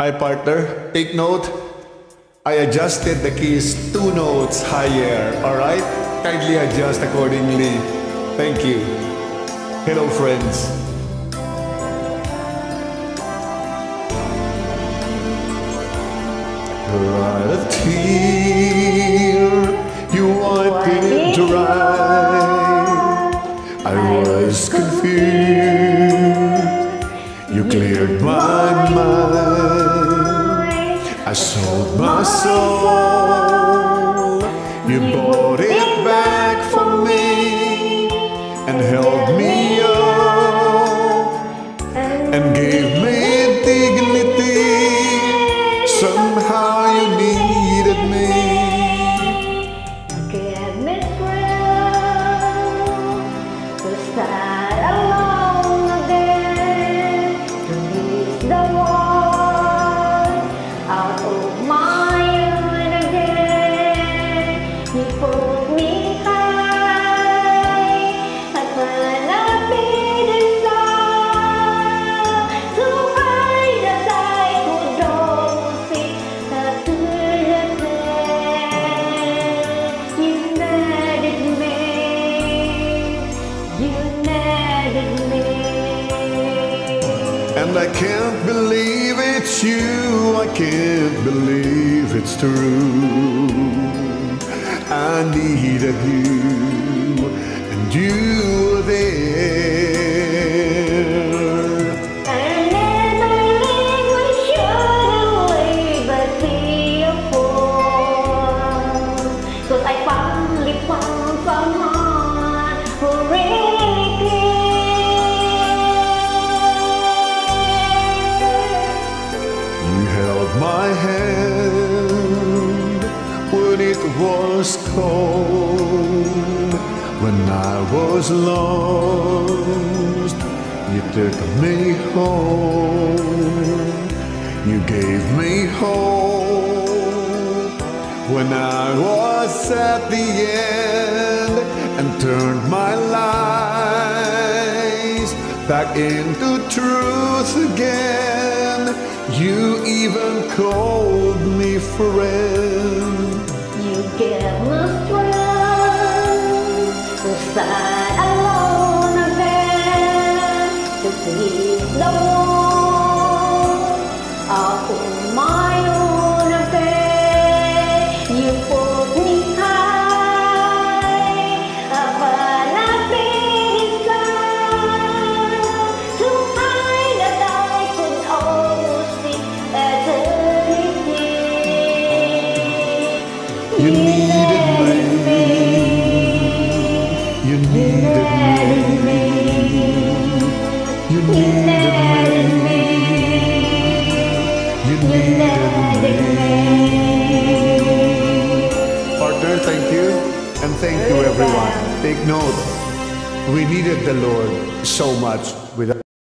Hi, partner. Take note. I adjusted the keys two notes higher, alright? Kindly adjust accordingly. Thank you. Hello, friends. Right a tear, you wiped it dry. I was confused. You cleared my. I sold my soul. You bought it back for me and held me And I can't believe it's you, I can't believe it's true. I needed you, and you were there. Was cold. When I was lost, you took me home. You gave me hope when I was at the end and turned my lies back into truth again. You even called me friend. Please the out of my You needed me. You needed me. You needed me. You needed me. Partner, thank you. And thank you, everyone. Take note. We needed the Lord so much without.